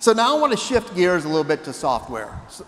So now I want to shift gears a little bit to software. So,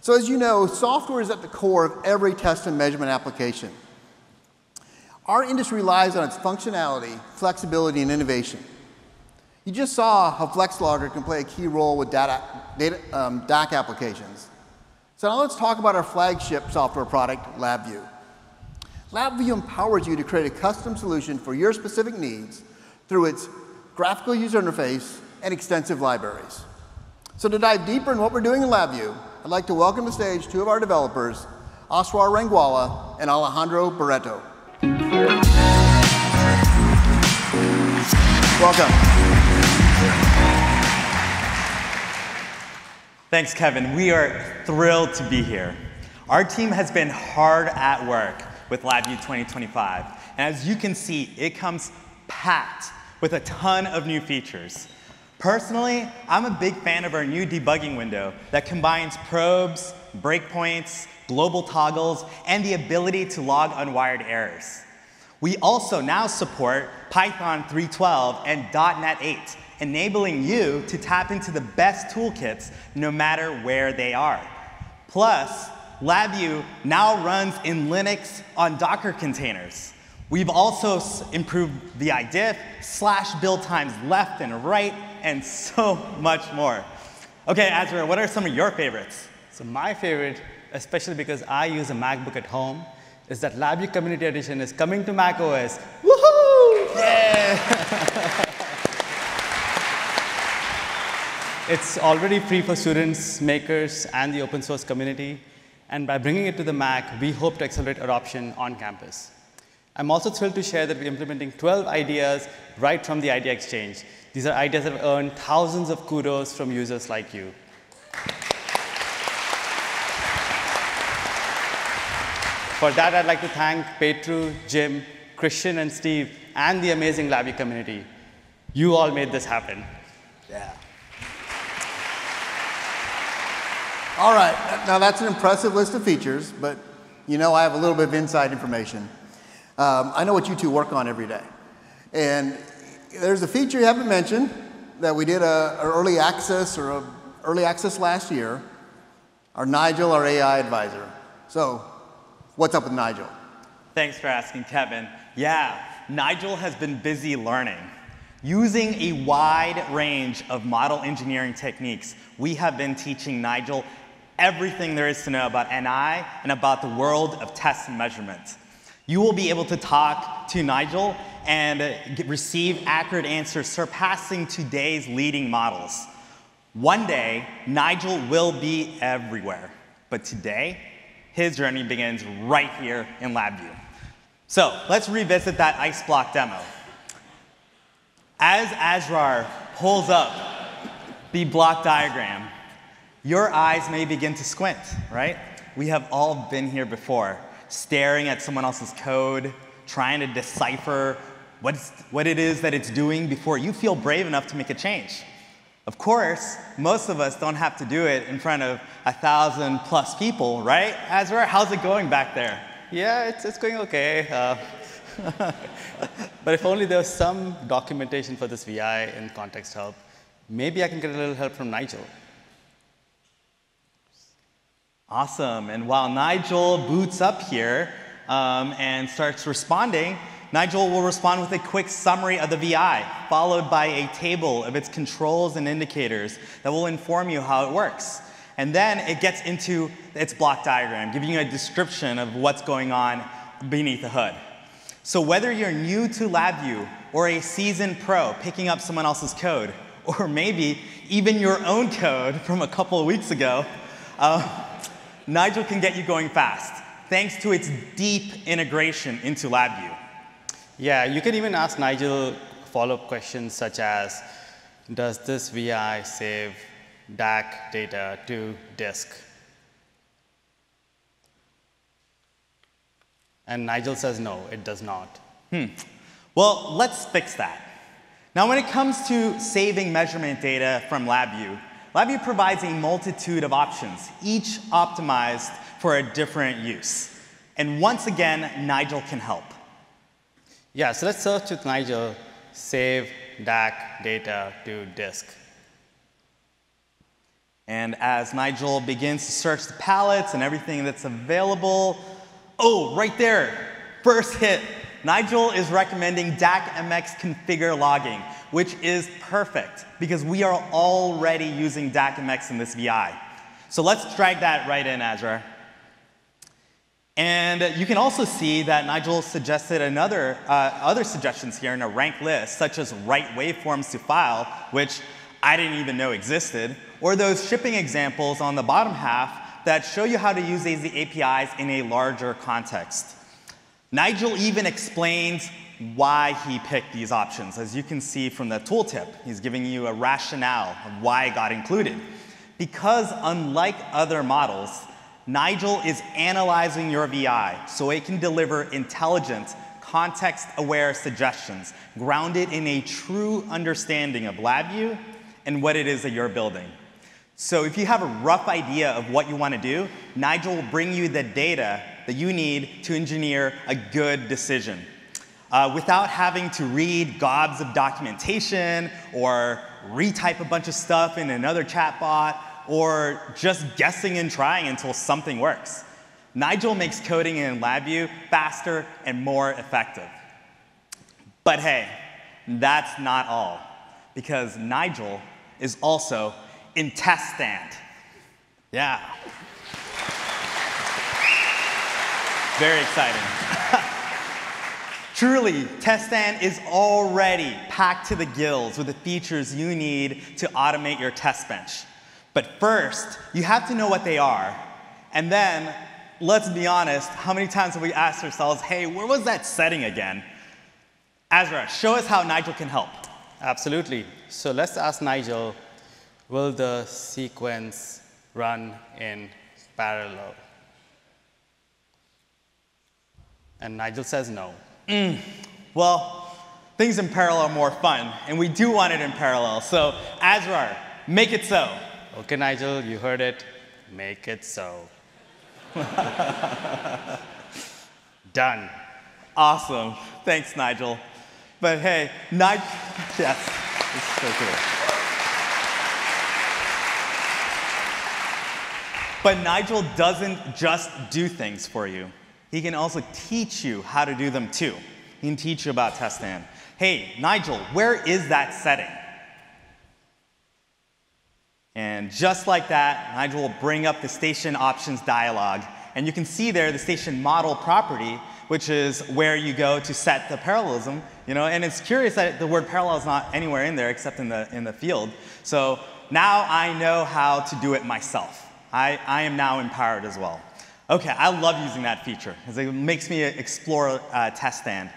so as you know, software is at the core of every test and measurement application. Our industry relies on its functionality, flexibility, and innovation. You just saw how FlexLogger can play a key role with data, data um, DAQ applications. So now let's talk about our flagship software product, LabVIEW. LabVIEW empowers you to create a custom solution for your specific needs through its graphical user interface and extensive libraries. So to dive deeper in what we're doing in LabVIEW, I'd like to welcome to stage two of our developers, Asrar Rangwala and Alejandro Barreto. Welcome. Thanks, Kevin. We are thrilled to be here. Our team has been hard at work with LabVIEW 2025. And as you can see, it comes packed with a ton of new features. Personally, I'm a big fan of our new debugging window that combines probes, breakpoints, global toggles, and the ability to log unwired errors. We also now support Python 3.12 and .NET 8, enabling you to tap into the best toolkits no matter where they are. Plus, LabVIEW now runs in Linux on Docker containers. We've also improved the idiff, slash build times left and right, and so much more. Okay, Azra, what are some of your favorites? So my favorite, especially because I use a MacBook at home, is that LabVIEW Community Edition is coming to macOS. Woohoo! Yeah! it's already free for students, makers, and the open source community. And by bringing it to the Mac, we hope to accelerate adoption on campus. I'm also thrilled to share that we're implementing 12 ideas right from the Idea Exchange. These are ideas that have earned thousands of kudos from users like you. For that, I'd like to thank Petru, Jim, Christian, and Steve, and the amazing LabVIEW community. You all made this happen. Yeah. All right, now that's an impressive list of features, but you know I have a little bit of inside information. Um, I know what you two work on every day. And there's a feature you haven't mentioned that we did uh, a, a early access or a early access last year. Our Nigel, our AI advisor. So What's up with Nigel? Thanks for asking, Kevin. Yeah, Nigel has been busy learning. Using a wide range of model engineering techniques, we have been teaching Nigel everything there is to know about NI and about the world of test and measurement. You will be able to talk to Nigel and receive accurate answers surpassing today's leading models. One day, Nigel will be everywhere. But today, his journey begins right here in LabVIEW. So let's revisit that ice block demo. As Asrar pulls up the block diagram, your eyes may begin to squint, right? We have all been here before, staring at someone else's code, trying to decipher what's, what it is that it's doing before you feel brave enough to make a change. Of course, most of us don't have to do it in front of a thousand plus people, right? Azra, how's it going back there? Yeah, it's, it's going okay. Uh, but if only there was some documentation for this VI in Context help, maybe I can get a little help from Nigel. Awesome. And while Nigel boots up here um, and starts responding, Nigel will respond with a quick summary of the VI, followed by a table of its controls and indicators that will inform you how it works. And then it gets into its block diagram, giving you a description of what's going on beneath the hood. So whether you're new to LabVIEW or a seasoned pro picking up someone else's code, or maybe even your own code from a couple of weeks ago, uh, Nigel can get you going fast, thanks to its deep integration into LabVIEW. Yeah, you can even ask Nigel follow-up questions such as, does this VI save DAQ data to disk? And Nigel says, no, it does not. Hmm. Well, let's fix that. Now, when it comes to saving measurement data from LabVIEW, LabVIEW provides a multitude of options, each optimized for a different use. And once again, Nigel can help. Yeah, so let's search with Nigel, save DAQ data to disk. And as Nigel begins to search the palettes and everything that's available, oh, right there, first hit. Nigel is recommending DAQmx configure logging, which is perfect because we are already using DAQmx in this VI. So let's drag that right in, Azra. And you can also see that Nigel suggested another, uh, other suggestions here in a ranked list, such as write waveforms to file, which I didn't even know existed, or those shipping examples on the bottom half that show you how to use these APIs in a larger context. Nigel even explains why he picked these options. As you can see from the tooltip, he's giving you a rationale of why it got included. Because unlike other models, Nigel is analyzing your VI so it can deliver intelligent, context-aware suggestions grounded in a true understanding of LabVIEW and what it is that you're building. So if you have a rough idea of what you want to do, Nigel will bring you the data that you need to engineer a good decision. Uh, without having to read gobs of documentation or retype a bunch of stuff in another chatbot or just guessing and trying until something works. Nigel makes coding in LabVIEW faster and more effective. But hey, that's not all, because Nigel is also in TestStand. Yeah. Very exciting. Truly, TestStand is already packed to the gills with the features you need to automate your test bench. But first, you have to know what they are. And then, let's be honest, how many times have we asked ourselves, hey, where was that setting again? Azra, show us how Nigel can help. Absolutely. So let's ask Nigel, will the sequence run in parallel? And Nigel says no. Mm. Well, things in parallel are more fun, and we do want it in parallel. So, Asrar, make it so. Okay, Nigel, you heard it. Make it so. Done. Awesome. Thanks, Nigel. But hey, Nigel, yes, it's so cool. But Nigel doesn't just do things for you. He can also teach you how to do them too. He can teach you about TestStand. Hey, Nigel, where is that setting? And just like that, Nigel will bring up the station options dialog. And you can see there the station model property, which is where you go to set the parallelism. You know, and it's curious that the word parallel is not anywhere in there except in the, in the field. So now I know how to do it myself. I, I am now empowered as well. Okay, I love using that feature because it makes me explore uh, TestStand.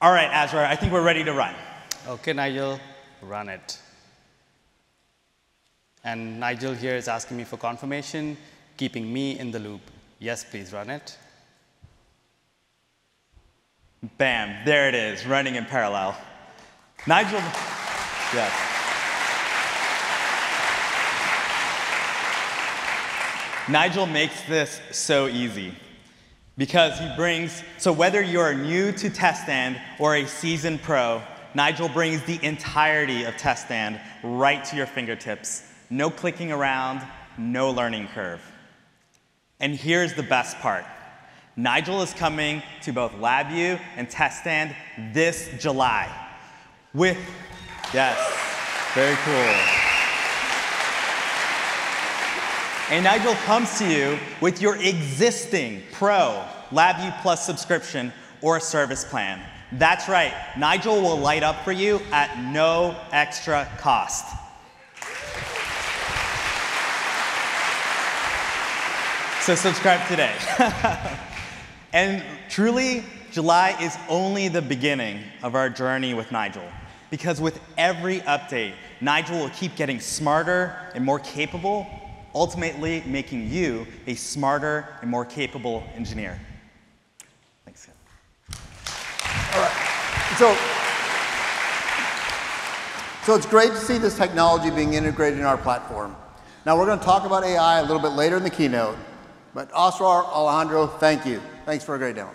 All right, Azra, I think we're ready to run. Okay, Nigel, run it. And Nigel here is asking me for confirmation, keeping me in the loop. Yes, please run it. Bam, there it is, running in parallel. Nigel, yes. Nigel makes this so easy because he brings, so whether you're new to TestStand or a seasoned pro, Nigel brings the entirety of TestStand right to your fingertips. No clicking around, no learning curve. And here's the best part. Nigel is coming to both LabVIEW and test stand this July with, yes, very cool. And Nigel comes to you with your existing Pro LabVIEW Plus subscription or service plan. That's right, Nigel will light up for you at no extra cost. So subscribe today. and truly, July is only the beginning of our journey with Nigel. Because with every update, Nigel will keep getting smarter and more capable ultimately making you a smarter and more capable engineer. Thanks. All right. So, so it's great to see this technology being integrated in our platform. Now we're going to talk about AI a little bit later in the keynote, but Asrar, Alejandro, thank you. Thanks for a great demo.